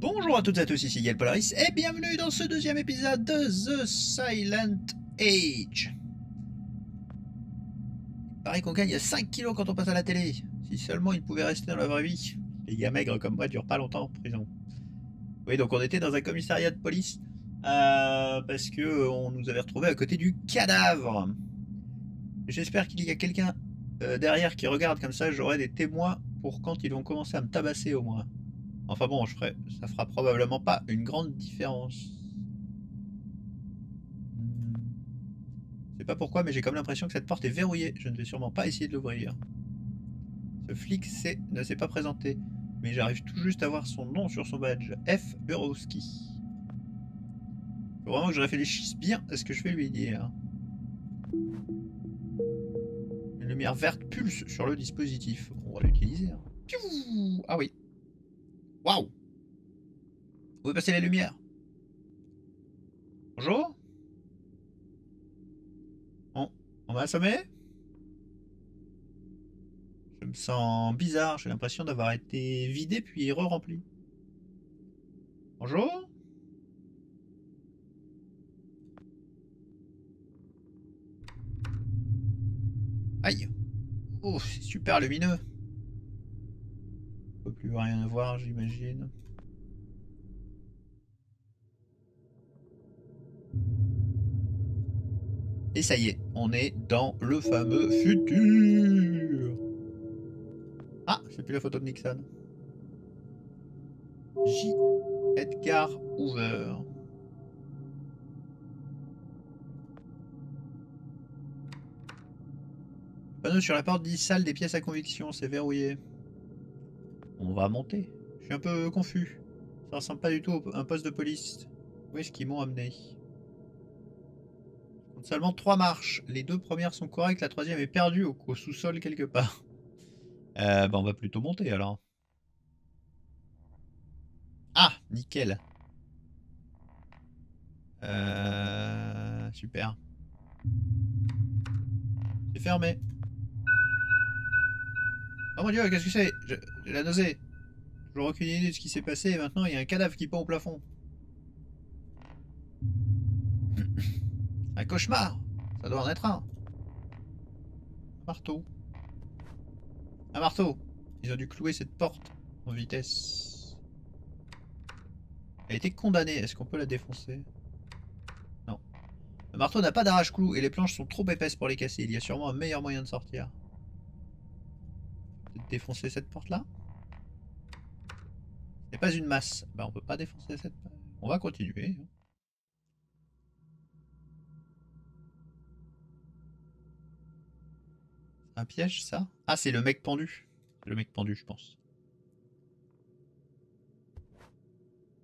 Bonjour à toutes et à tous, ici Gael Polaris et bienvenue dans ce deuxième épisode de The Silent Age. Il paraît qu'on gagne 5 kilos quand on passe à la télé. Si seulement il pouvait rester dans la vraie vie. Les gars maigres comme moi durent pas longtemps en prison. Oui, donc on était dans un commissariat de police euh, parce que euh, on nous avait retrouvé à côté du cadavre. J'espère qu'il y a quelqu'un euh, derrière qui regarde comme ça, j'aurai des témoins pour quand ils vont commencer à me tabasser au moins. Enfin bon, je ferai, ça fera probablement pas une grande différence. Hmm. Je sais pas pourquoi, mais j'ai comme l'impression que cette porte est verrouillée. Je ne vais sûrement pas essayer de l'ouvrir. Ce flic ne s'est pas présenté, mais j'arrive tout juste à voir son nom sur son badge. F. Burowski. Faut vraiment que je réfléchisse bien à ce que je vais lui dire. Une lumière verte pulse sur le dispositif. On va l'utiliser. hein. Ah oui. Waouh. Où est passée la lumière Bonjour. On, on m'a assommé Je me sens bizarre, j'ai l'impression d'avoir été vidé puis re-rempli. Bonjour. Aïe. Oh, c'est super lumineux plus rien voir, j'imagine. Et ça y est, on est dans le fameux futur. Ah, c'est plus la photo de Nixon. J. Edgar Hoover. Panneau sur la porte dit salle des pièces à conviction, c'est verrouillé. On va monter. Je suis un peu confus. Ça ressemble pas du tout à un poste de police. Où est-ce qu'ils m'ont amené? Seulement trois marches. Les deux premières sont correctes, la troisième est perdue au, au sous-sol quelque part. Euh, bah on va plutôt monter alors. Ah, nickel. Euh, super. C'est fermé. Oh mon dieu, qu'est-ce que c'est? J'ai la nausée. Toujours aucune idée de ce qui s'est passé et maintenant il y a un cadavre qui pend au plafond. un cauchemar Ça doit en être un. Un marteau. Un marteau Ils ont dû clouer cette porte en vitesse. Elle a été condamnée. Est-ce qu'on peut la défoncer? Non. Le marteau n'a pas d'arrache-clou et les planches sont trop épaisses pour les casser. Il y a sûrement un meilleur moyen de sortir défoncer cette porte là C'est pas une masse. Bah on peut pas défoncer cette On va continuer. hein. Un piège ça? Ah c'est le mec pendu. Le mec pendu je pense.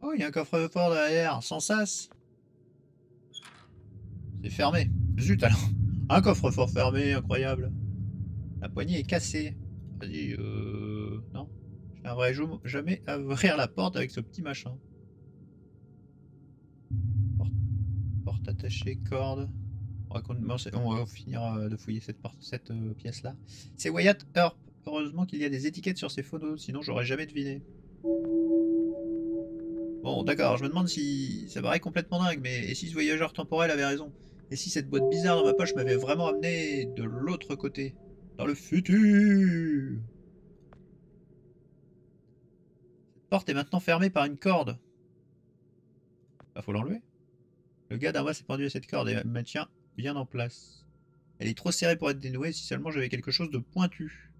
Oh il y a un coffre-fort derrière, sans sas. C'est fermé. Zut alors. Un coffre-fort fermé, incroyable. La poignée est cassée. Vas-y, euh... Non. Je jamais à ouvrir la porte avec ce petit machin. Porte, porte attachée, corde. On va, finir euh, de fouiller cette euh, pièce-là. C'est Wyatt Earp. Heureusement qu'il y a des étiquettes sur ces photos, sinon j'aurais jamais deviné. Bon, d'accord, je me demande si... Ça paraît complètement dingue, mais et si ce voyageur temporel avait raison? Et si cette boîte bizarre dans ma poche m'avait vraiment amené de l'autre côté? Dans le futur. Cette porte est maintenant fermée par une corde. Bah faut l'enlever. Le gars d'en bas s'est pendu à cette corde et elle me maintient bien en place. Elle est trop serrée pour être dénouée si seulement j'avais quelque chose de pointu.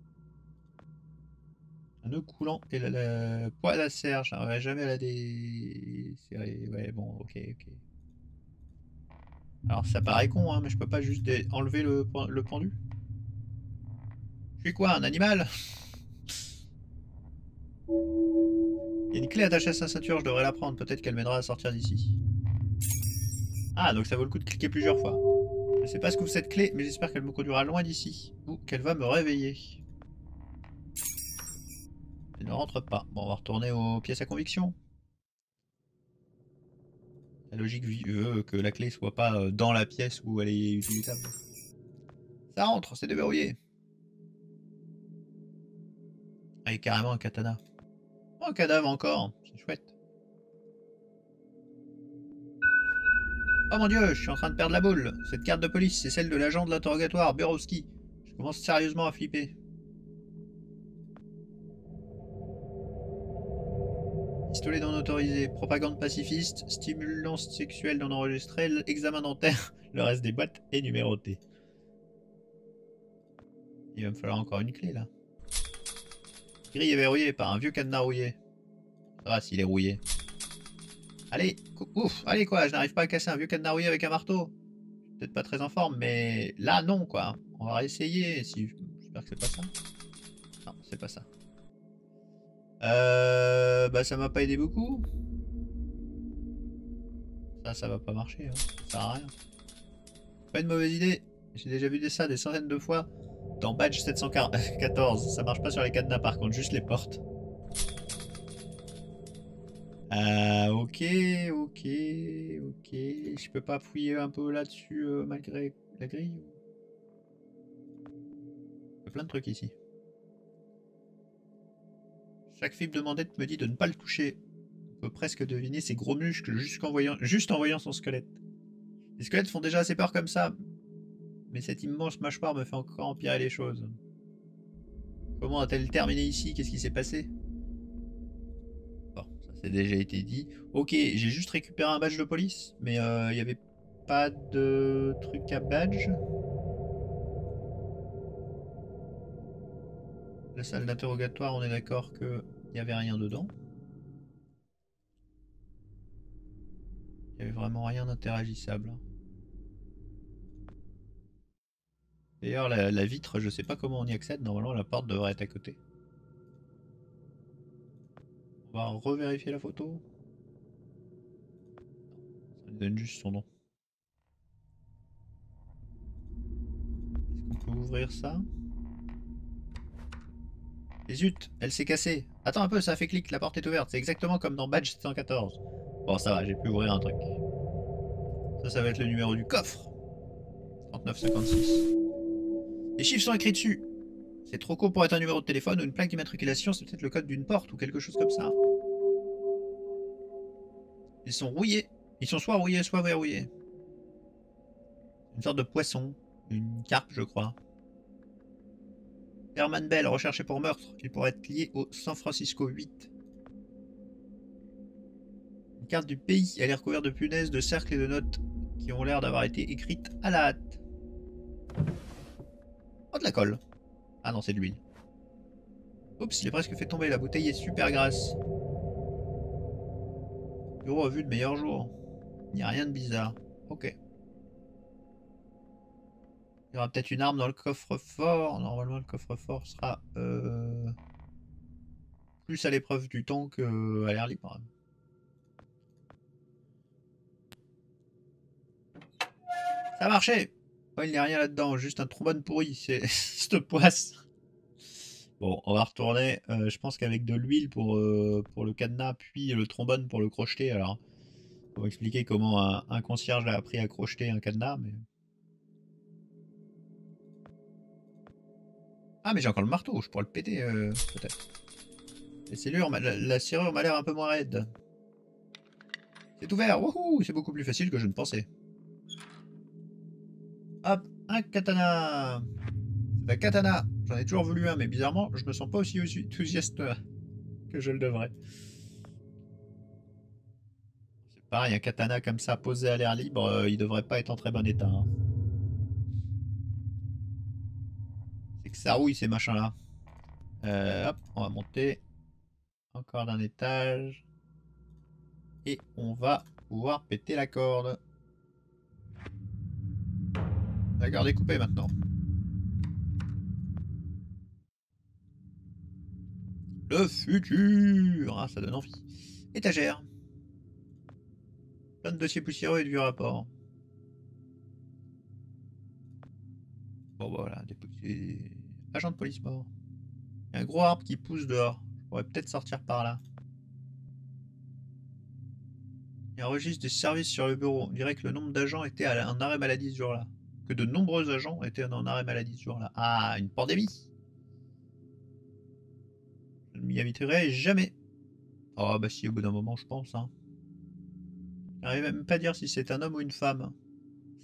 Un nœud coulant et la, la poêle à serre, j'arriverai jamais la desserrer. Ouais bon ok ok. Alors ça paraît con hein, mais je peux pas juste dé- enlever le pendu. Je suis quoi, un animal? Il y a une clé attachée à sa ceinture, je devrais la prendre. Peut-être qu'elle m'aidera à sortir d'ici. Ah, donc ça vaut le coup de cliquer plusieurs fois. Je sais pas ce que vous cette clé, mais j'espère qu'elle me conduira loin d'ici. Ou qu'elle va me réveiller. Elle ne rentre pas. Bon, on va retourner aux pièces à conviction. La logique veut que la clé soit pas euh, dans la pièce où elle est utilisable. Ça rentre, c'est déverrouillé. Ah, Et carrément un katana. Oh, un cadavre encore, c'est chouette. Oh mon dieu, je suis en train de perdre la boule. Cette carte de police, c'est celle de l'agent de l'interrogatoire, Burowski. Je commence sérieusement à flipper. Pistolet non autorisé, propagande pacifiste, stimulant sexuel non enregistré, examen dentaire, le reste des boîtes est numéroté. Il va me falloir encore une clé là. Grille est verrouillée par un vieux cadenas rouillé. Ah, s'il est rouillé. Allez, ouf, allez quoi, je n'arrive pas à casser un vieux cadenas rouillé avec un marteau. Peut-être pas très en forme, mais là non quoi. On va réessayer. Si... J'espère que c'est pas ça. Non, c'est pas ça. Euh, bah ça m'a pas aidé beaucoup. Ça, ça va pas marcher. Hein. Ça sert à rien. Pas une mauvaise idée. J'ai déjà vu ça des centaines de fois. Dans Badge 714, ça marche pas sur les cadenas par contre, juste les portes. Euh, ok, ok, ok. Je peux pas fouiller un peu là-dessus euh, malgré la grille Il y a plein de trucs ici. Chaque fibre de mandette me dit de ne pas le toucher. On peut presque deviner ses gros muscles juste en voyant son squelette. Les squelettes font déjà assez peur comme ça, mais cette immense mâchoire me fait encore empirer les choses. Comment a-t-elle terminé ici? Qu'est-ce qui s'est passé? Bon, ça c'est déjà été dit. Ok, j'ai juste récupéré un badge de police, mais euh, il n'y avait pas de truc à badge? La salle d'interrogatoire, on est d'accord qu'il n'y avait rien dedans? Il n'y avait vraiment rien d'interagissable. D'ailleurs, la, vitre, je sais pas comment on y accède. Normalement, la porte devrait être à côté. On va revérifier la photo. Ça nous donne juste son nom. Est-ce qu'on peut ouvrir ça? Et zut, elle s'est cassée. Attends un peu, ça fait clic, la porte est ouverte. C'est exactement comme dans Badge 714. Bon, ça va, j'ai pu ouvrir un truc. Ça, ça va être le numéro du coffre. 3956. Les chiffres sont écrits dessus. C'est trop court pour être un numéro de téléphone ou une plaque d'immatriculation, c'est peut-être le code d'une porte ou quelque chose comme ça. Ils sont rouillés. Ils sont soit rouillés, soit verrouillés. Une sorte de poisson. Une carpe, je crois. Herman Bell, recherché pour meurtre. Il pourrait être lié au San Francisco 8. Une carte du pays. Elle est recouverte de punaises, de cercles et de notes qui ont l'air d'avoir été écrites à la hâte. Oh, de la colle. Ah non, c'est de l'huile. Oups, est presque fait tomber. La bouteille est super grasse. Bureau a vu de meilleurs jours. Il n'y a rien de bizarre. Ok. Il y aura peut-être une arme dans le coffre-fort. Normalement, le coffre-fort sera euh, plus à l'épreuve du temps qu'à l'air libre. Ça a marché il n'y a rien là-dedans, juste un trombone pourri, c'est cette poisse. Bon, on va retourner, euh, je pense qu'avec de l'huile pour, euh, pour le cadenas, puis le trombone pour le crocheter. Alors, pour expliquer comment un, concierge a appris à crocheter un cadenas. Ah, mais j'ai encore le marteau, je pourrais le péter, euh, peut-être. La, la serrure m'a l'air un peu moins raide. C'est ouvert, wouhou, c'est beaucoup plus facile que je ne pensais. Hop, un katana. C'est un katana. J'en ai toujours voulu un, mais bizarrement, je me sens pas aussi enthousiaste que je le devrais. C'est pareil, un katana comme ça posé à l'air libre, euh, il devrait pas être en très bon état. Hein. C'est que ça rouille ces machins-là. Euh, hop, on va monter encore d'un étage. Et on va pouvoir péter la corde. La garde est coupée maintenant. Le futur Ah, ça donne envie. Étagère. Plein de dossiers poussiéreux et de vieux rapports. Bon, voilà, des, agents de police morts. Un gros arbre qui pousse dehors. Je pourrais peut-être sortir par là. Il y a un registre des services sur le bureau. On dirait que le nombre d'agents était à un arrêt maladie ce jour-là que de nombreux agents étaient en arrêt maladie ce jour-là. Ah, une pandémie Je ne m'y habituerai jamais. Oh bah si, au bout d'un moment, je pense. Hein. J'arrive même pas à dire si c'est un homme ou une femme.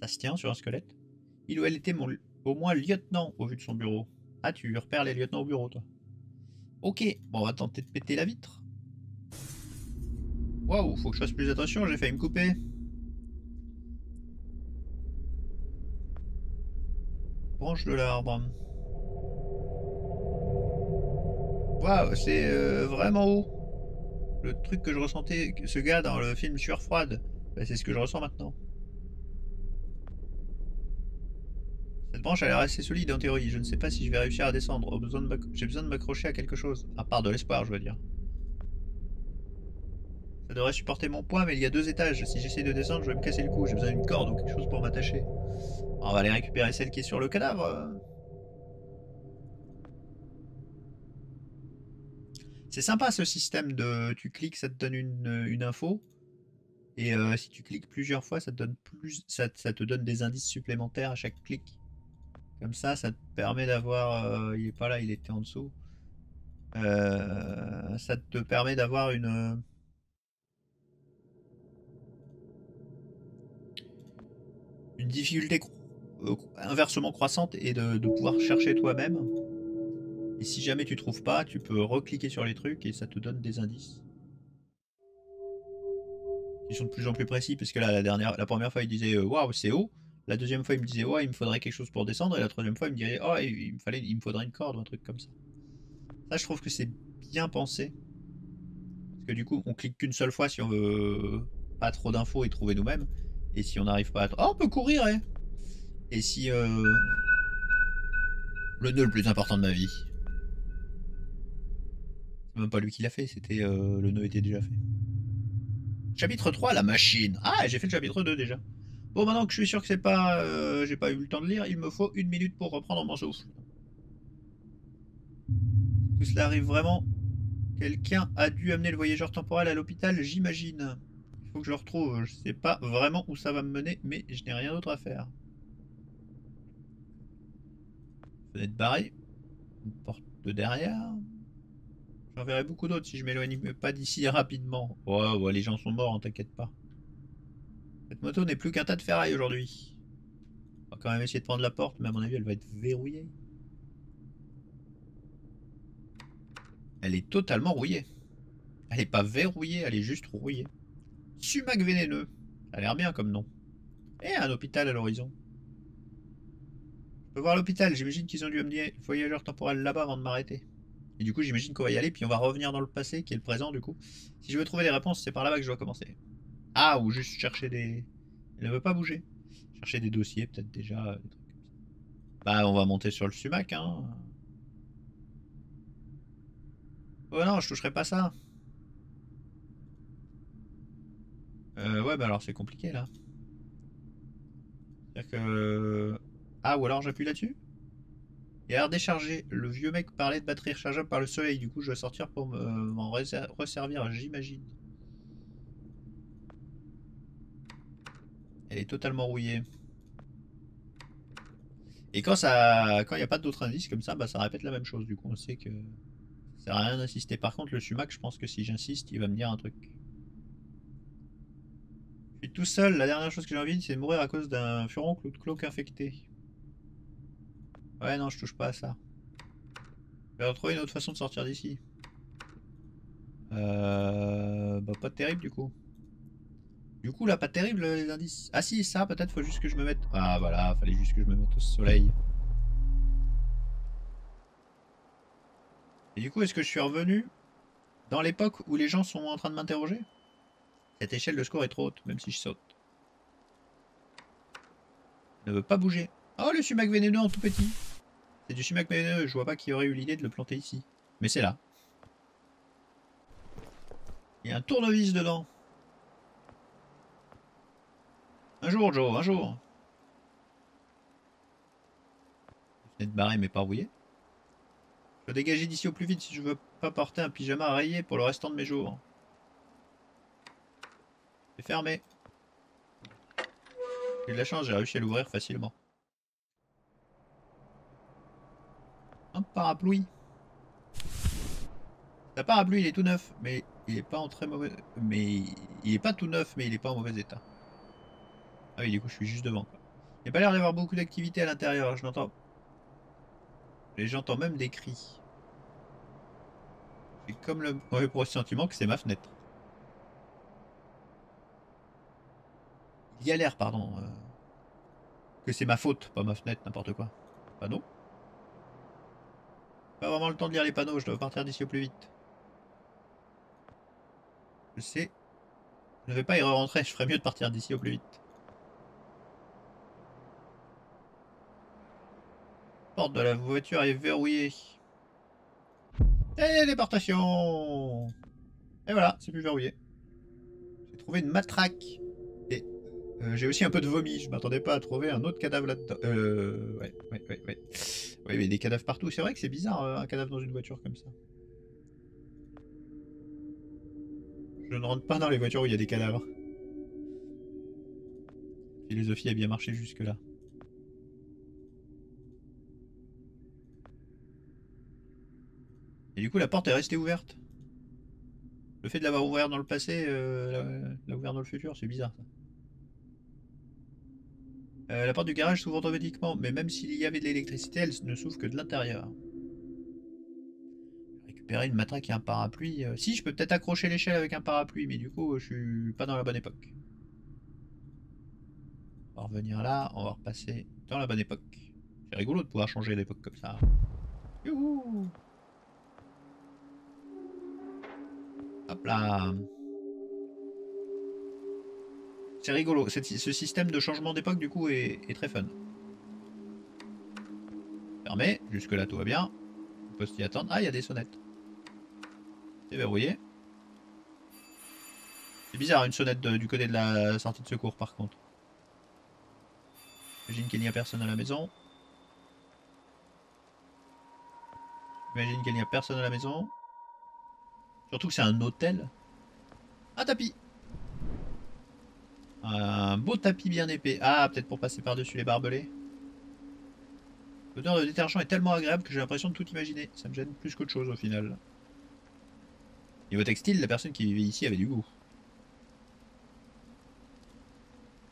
Ça se tient sur un squelette. Il ou elle était mon, au moins lieutenant au vu de son bureau. Ah, tu repères les lieutenants au bureau, toi. Ok, bon, on va tenter de péter la vitre. Waouh, faut que je fasse plus attention, j'ai failli me couper. Branche de l'arbre. Waouh, c'est euh, vraiment haut. Le truc que je ressentais, ce gars dans le film Sueur froide, bah, c'est ce que je ressens maintenant. Cette branche a l'air assez solide en théorie. Je ne sais pas si je vais réussir à descendre. J'ai besoin de m'accrocher à quelque chose. À part de l'espoir, je veux dire. Ça devrait supporter mon poids, mais il y a deux étages. Si j'essaie de descendre, je vais me casser le cou. J'ai besoin d'une corde ou quelque chose pour m'attacher. On va aller récupérer celle qui est sur le cadavre. C'est sympa ce système de tu cliques, ça te donne une, info. Et euh, si tu cliques plusieurs fois, ça te donne des indices supplémentaires à chaque clic. Comme ça, ça te permet d'avoir. Euh, il est pas là, il était en dessous. Euh, ça te permet d'avoir une. Une difficulté inversement croissante et de pouvoir chercher toi-même. Et si jamais tu trouves pas, tu peux recliquer sur les trucs et ça te donne des indices. Ils sont de plus en plus précis parce que là, la, dernière, la première fois, il disait euh, waouh, c'est haut. La deuxième fois, il me disait ouais, il me faudrait quelque chose pour descendre. Et la troisième fois, il me dirait oh, il me, fallait, il me faudrait une corde ou un truc comme ça. Ça, je trouve que c'est bien pensé. Parce que du coup, on clique qu'une seule fois si on veut pas trop d'infos et trouver nous-mêmes. Et si on n'arrive pas à. Oh, on peut courir, hein Et si. Euh... Le nœud le plus important de ma vie? C'est même pas lui qui l'a fait, c'était euh, le nœud était déjà fait. Chapitre 3, la machine. Ah, j'ai fait le chapitre 2 déjà. Bon, maintenant que je suis sûr que c'est pas, euh, j'ai pas eu le temps de lire, il me faut une minute pour reprendre mon souffle. Tout cela arrive vraiment. Quelqu'un a dû amener le voyageur temporel à l'hôpital, j'imagine. Il faut que je le retrouve. Je sais pas vraiment où ça va me mener, mais je n'ai rien d'autre à faire. Fenêtre barrée. Une porte de derrière. J'en verrai beaucoup d'autres si je m'éloigne pas d'ici rapidement. Ouais, ouais, les gens sont morts, hein, t'inquiète pas. Cette moto n'est plus qu'un tas de ferraille aujourd'hui. On va quand même essayer de prendre la porte, mais à mon avis, elle va être verrouillée. Elle est totalement rouillée. Elle n'est pas verrouillée, elle est juste rouillée. Sumac vénéneux. Ça a l'air bien comme nom. Et un hôpital à l'horizon. Je peux voir l'hôpital, j'imagine qu'ils ont dû amener voyageur temporel là-bas avant de m'arrêter. Et du coup, j'imagine qu'on va y aller, puis on va revenir dans le passé, qui est le présent, du coup. Si je veux trouver des réponses, c'est par là-bas que je dois commencer. Ah, ou juste chercher des... Elle ne veut pas bouger. Chercher des dossiers, peut-être déjà, Bah, on va monter sur le sumac, hein. Oh non, je toucherai pas ça. Euh, ouais, bah alors c'est compliqué, là. C'est-à-dire que... Ah, ou alors j'appuie là-dessus et à décharger. Le vieux mec parlait de batterie rechargeable par le soleil. Du coup, je vais sortir pour m'en resservir, j'imagine. Elle est totalement rouillée. Et quand ça, quand il n'y a pas d'autres indices comme ça, bah, ça répète la même chose. Du coup, on sait que ça sert à rien d'insister. Par contre, le sumac, je pense que si j'insiste, il va me dire un truc. Je suis tout seul. La dernière chose que j'ai envie, c'est de mourir à cause d'un furoncle ou de cloque infecté. Ouais, non, je touche pas à ça. Je vais retrouver une autre façon de sortir d'ici. Euh... Bah, pas terrible du coup. Du coup, là, pas terrible les indices. Ah si, ça, peut-être, faut juste que je me mette... Ah, voilà, fallait juste que je me mette au soleil. Et du coup, est-ce que je suis revenu dans l'époque où les gens sont en train de m'interroger? Cette échelle de score est trop haute, même si je saute. ne veut pas bouger. Oh, le sumac vénéneux en tout petit. C'est du sumac vénéneux, je vois pas qui aurait eu l'idée de le planter ici. Mais c'est là. Il y a un tournevis dedans. Un jour, Joe, un jour. Fenêtre barrée mais pas rouillée. Je dois dégager d'ici au plus vite si je veux pas porter un pyjama rayé pour le restant de mes jours. C'est fermé. J'ai de la chance, j'ai réussi à l'ouvrir facilement. Parapluie. Le parapluie, il est tout neuf, mais Il est pas en très mauvais... Mais il est pas tout neuf, mais il est pas en mauvais état. Ah oui, du coup, je suis juste devant. Quoi. Il n'y a pas l'air d'avoir beaucoup d'activité à l'intérieur. Je n'entends... J'entends même des cris. J'ai comme le mauvais pressentiment que c'est ma fenêtre. Il y a l'air, pardon. euh, que c'est ma faute, pas ma fenêtre, n'importe quoi. Panneau Pas vraiment le temps de lire les panneaux, je dois partir d'ici au plus vite. Je sais. Je ne vais pas y rentrer, je ferais mieux de partir d'ici au plus vite. porte de la voiture est verrouillée. Téléportation Et voilà, c'est plus verrouillé. J'ai trouvé une matraque. Euh, j'ai aussi un peu de vomi. Je m'attendais pas à trouver un autre cadavre là-dedans. Euh, ouais, ouais, ouais, ouais. Ouais, mais des cadavres partout. C'est vrai que c'est bizarre, euh, un cadavre dans une voiture comme ça. Je ne rentre pas dans les voitures où il y a des cadavres. La philosophie a bien marché jusque-là. Et du coup, la porte est restée ouverte. Le fait de l'avoir ouvert dans le passé, euh, l'a ouvert dans le futur, c'est bizarre ça. Euh, la porte du garage s'ouvre automatiquement, mais même s'il y avait de l'électricité, elle ne s'ouvre que de l'intérieur. Récupérer une matraque et un parapluie. Euh, si, je peux peut-être accrocher l'échelle avec un parapluie, mais du coup, je suis pas dans la bonne époque. On va revenir là, on va repasser dans la bonne époque. C'est rigolo de pouvoir changer d'époque comme ça. Youhou Hop là. C'est rigolo. Ce système de changement d'époque, du coup, est, très fun. Fermé. Jusque-là, tout va bien. On peut s'y attendre. Ah, il y a des sonnettes. C'est verrouillé. C'est bizarre, une sonnette du côté de la sortie de secours, par contre. J'imagine qu'il n'y a personne à la maison. J'imagine qu'il n'y a personne à la maison. Surtout que c'est un hôtel. Un tapis. Un beau tapis bien épais. Ah, peut-être pour passer par-dessus les barbelés. L'odeur de détergent est tellement agréable que j'ai l'impression de tout imaginer. Ça me gêne plus qu'autre chose au final. Niveau textile, la personne qui vivait ici avait du goût.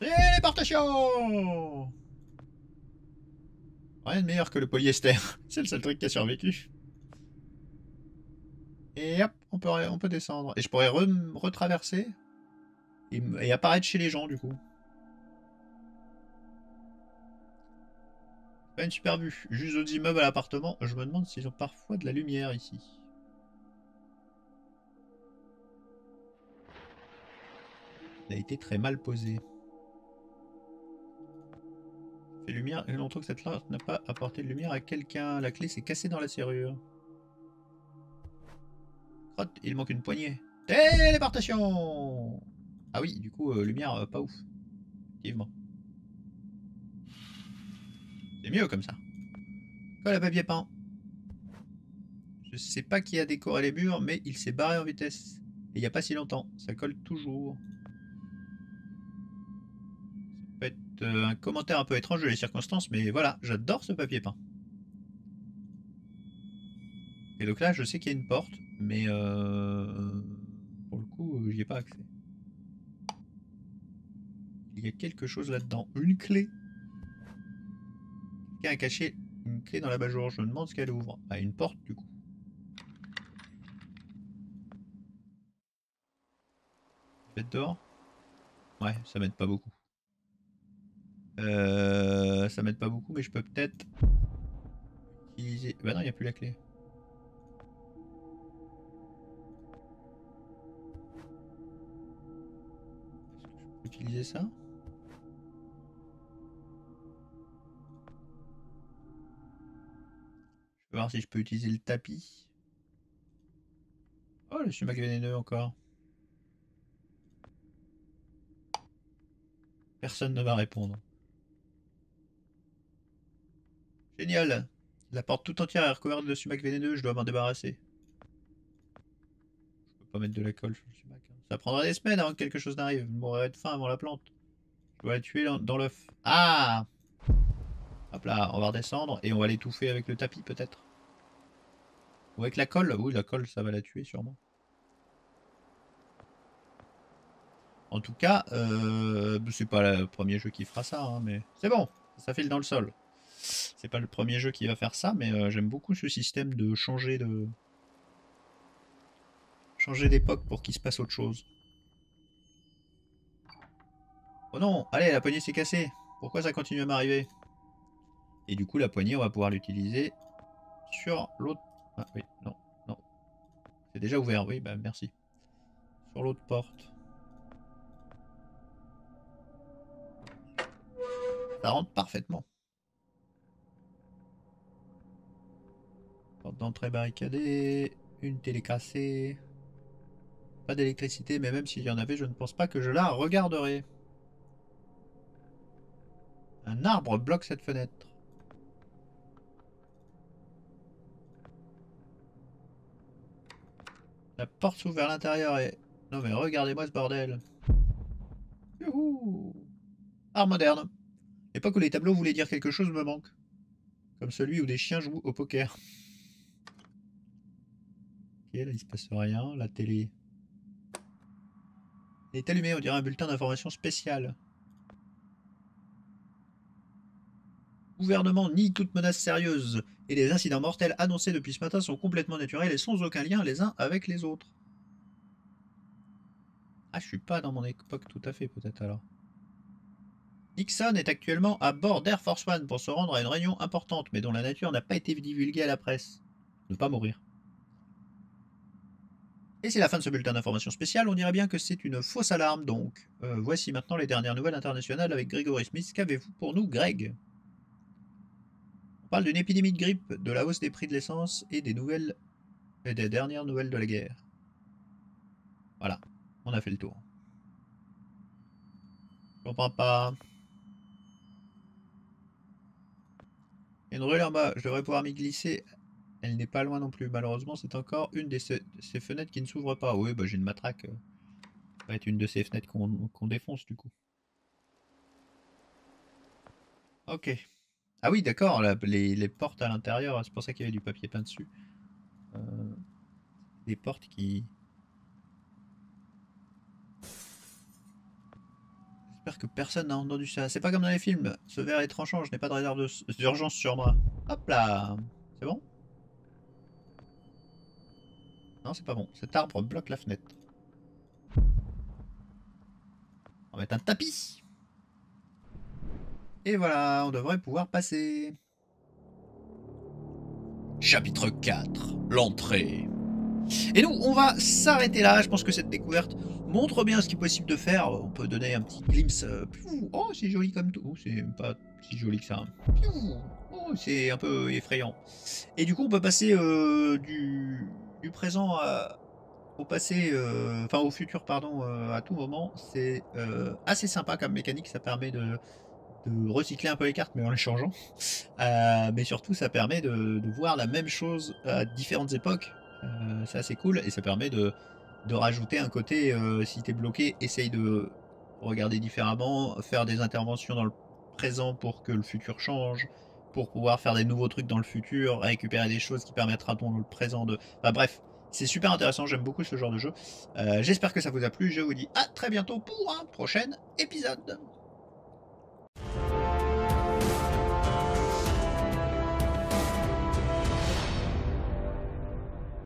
Téléportation Rien de meilleur que le polyester. C'est le seul truc qui a survécu. Et hop, on peut, descendre. Et je pourrais re- retraverser et, et apparaître chez les gens du coup. Pas une super vue. Juste aux immeubles à l'appartement, je me demande s'ils ont parfois de la lumière ici. Il a été très mal posé. Fait lumière, a longtemps que cette lampe n'a pas apporté de lumière à quelqu'un. La clé s'est cassée dans la serrure. Crotte, il manque une poignée. Téléportation Ah oui, du coup, euh, lumière euh, pas ouf. Effectivement. C'est mieux comme ça. Colle à papier peint. Je sais pas qui a décoré les murs, mais il s'est barré en vitesse. Et il n'y a pas si longtemps. Ça colle toujours. Ça peut être euh, un commentaire un peu étrange de les circonstances, mais voilà, j'adore ce papier peint. Et donc là, je sais qu'il y a une porte, mais pour le coup, j'y ai pas accès. Il y a quelque chose là-dedans. Une clé. Quelqu'un a caché une clé dans la bajour. Je me demande ce qu'elle ouvre. Ah, une porte, du coup. Faites dehors Ouais, ça m'aide pas beaucoup. Euh, ça m'aide pas beaucoup, mais je peux peut-être utiliser... Bah non, il n'y a plus la clé. Est-ce que je peux utiliser ça? Je vais voir si je peux utiliser le tapis. Oh, le sumac vénéneux encore. Personne ne va répondre. Génial. La porte tout entière est recouverte de sumac vénéneux, je dois m'en débarrasser. Je peux pas mettre de la colle sur le sumac. hein. Ça prendra des semaines avant que quelque chose n'arrive. Je mourrai de faim avant la plante. Je dois la tuer dans l'œuf. Ah Hop là, on va redescendre et on va l'étouffer avec le tapis peut-être. Ou avec la colle Oui, la colle, ça va la tuer sûrement. En tout cas, euh, c'est pas le premier jeu qui fera ça, hein, mais c'est bon, ça file dans le sol. C'est pas le premier jeu qui va faire ça, mais euh, j'aime beaucoup ce système de changer de changer d'époque pour qu'il se passe autre chose. Oh non, allez, la poignée s'est cassée. Pourquoi ça continue à m'arriver? Et du coup, la poignée, on va pouvoir l'utiliser sur l'autre... Ah oui, non, non. C'est déjà ouvert, oui, bah merci. Sur l'autre porte. Ça rentre parfaitement. Porte d'entrée barricadée, une télé cassée. Pas d'électricité, mais même s'il y en avait, je ne pense pas que je la regarderai. Un arbre bloque cette fenêtre. La porte s'ouvre vers l'intérieur et... Non mais regardez-moi ce bordel. Art moderne. L'époque où les tableaux voulaient dire quelque chose me manque. Comme celui où des chiens jouent au poker. Ok, là il se passe rien. La télé Elle est allumée, on dirait un bulletin d'information spécial. Gouvernement nie toute menace sérieuse et les incidents mortels annoncés depuis ce matin sont complètement naturels et sans aucun lien les uns avec les autres. Ah, je suis pas dans mon époque tout à fait peut-être alors. Nixon est actuellement à bord d'Air Force One pour se rendre à une réunion importante, mais dont la nature n'a pas été divulguée à la presse. Ne pas mourir. Et c'est la fin de ce bulletin d'information spécial, on dirait bien que c'est une fausse alarme donc. Euh, voici maintenant les dernières nouvelles internationales avec Gregory Smith. Qu'avez-vous pour nous, Greg? On parle d'une épidémie de grippe, de la hausse des prix de l'essence et des nouvelles et des dernières nouvelles de la guerre. Voilà, on a fait le tour. Je comprends pas. Une rue là-bas, je devrais pouvoir m'y glisser. Elle n'est pas loin non plus. Malheureusement, c'est encore une de ces, fenêtres qui ne s'ouvre pas. Oui, bah, j'ai une matraque. Ça va être une de ces fenêtres qu'on défonce du coup. Ok. Ah oui, d'accord, les, portes à l'intérieur, c'est pour ça qu'il y avait du papier peint dessus. Euh, des portes qui, que personne n'a entendu ça. C'est pas comme dans les films. Ce verre est tranchant, je n'ai pas de réserve d'urgence sur moi. Hop là C'est bon? Non, c'est pas bon. Cet arbre bloque la fenêtre. On va mettre un tapis. Et voilà, on devrait pouvoir passer. Chapitre 4. L'entrée. Et nous, on va s'arrêter là. Je pense que cette découverte montre bien ce qui est possible de faire. On peut donner un petit glimpse. Euh, oh, c'est joli comme tout. C'est pas si joli que ça. Oh, c'est un peu effrayant. Et du coup, on peut passer euh, du, présent au passé, euh, enfin au futur, pardon, à tout moment. C'est assez sympa comme mécanique. Ça permet de, recycler un peu les cartes, mais en les changeant. mais surtout, ça permet de, de voir la même chose à différentes époques. c'est assez cool et ça permet de de rajouter un côté, euh, si tu es bloqué, essaye de regarder différemment, faire des interventions dans le présent pour que le futur change, pour pouvoir faire des nouveaux trucs dans le futur, récupérer des choses qui permettra dans le présent de... Bref, c'est super intéressant, j'aime beaucoup ce genre de jeu. Euh, j'espère que ça vous a plu, je vous dis à très bientôt pour un prochain épisode.